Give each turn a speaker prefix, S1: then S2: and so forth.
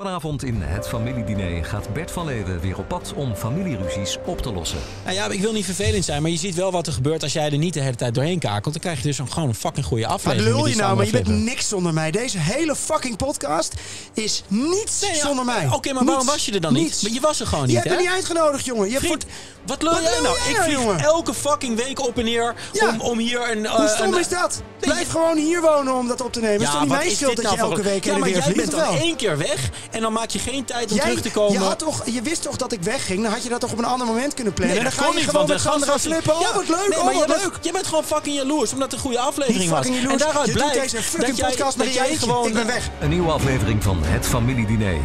S1: Vanavond in het familiediner gaat Bert van Leeuwen weer op pad om familieruzies op te lossen.
S2: Nou ja, ik wil niet vervelend zijn, maar je ziet wel wat er gebeurt als jij er niet de hele tijd doorheen kakelt. Dan krijg je dus een, gewoon een fucking goede
S3: Maar
S2: aflevering.
S3: lul
S2: met
S3: je nou, maar je bent niks zonder mij. Deze hele fucking podcast is niets
S2: Nee, ja,
S3: zonder mij.
S2: Oké, maar waarom
S3: Niets.
S2: was je er dan niet?
S3: Niets.
S2: Maar je was er gewoon
S3: Je
S2: niet,
S3: hebt me
S2: hè?
S3: niet uitgenodigd, jongen. Je hebt
S2: Vriend,
S3: voor-
S2: wat lul
S3: Wat
S2: jij
S3: lul
S2: nou?
S3: jij
S2: Ik
S3: nou,
S2: vlieg
S3: jongen?
S2: elke fucking week op en neer
S3: Ja.
S2: om, om hier een...
S3: Hoe
S2: eh,
S3: stom
S2: een-
S3: is dat? Blijf
S2: je-
S3: gewoon hier wonen om dat op te nemen. Het is toch niet
S2: wat
S3: mijn schuld dat je
S2: nou
S3: elke week
S2: Ja,
S3: heen en
S2: maar
S3: weer
S2: jij
S3: vliegt,
S2: bent
S3: of
S2: dan
S3: wel?
S2: één keer weg en dan maak je geen tijd om
S3: Jij,
S2: terug te komen.
S3: Je, had toch, je wist toch dat ik wegging? Dan had je dat toch op een ander moment kunnen plannen?
S2: Nee,
S3: En dan ga je
S2: niet,
S3: gewoon met
S2: de
S3: Sandra
S2: gast was-
S3: flippen.
S2: Ja,
S3: Oh, wat leuk,
S2: nee,
S3: oh,
S2: maar
S3: wat
S2: jij
S3: leuk.
S2: Bent, jij bent gewoon fucking jaloers, omdat het een goede aflevering
S3: Niet
S2: was.
S3: fucking
S2: en
S3: jaloers.
S2: daaruit
S3: Je doet
S2: blijkt
S3: deze fucking
S2: dat jij,
S3: podcast
S2: dat
S3: je
S2: jij gewoon...
S3: Ik ben weg.
S1: Een nieuwe aflevering van het familiediner.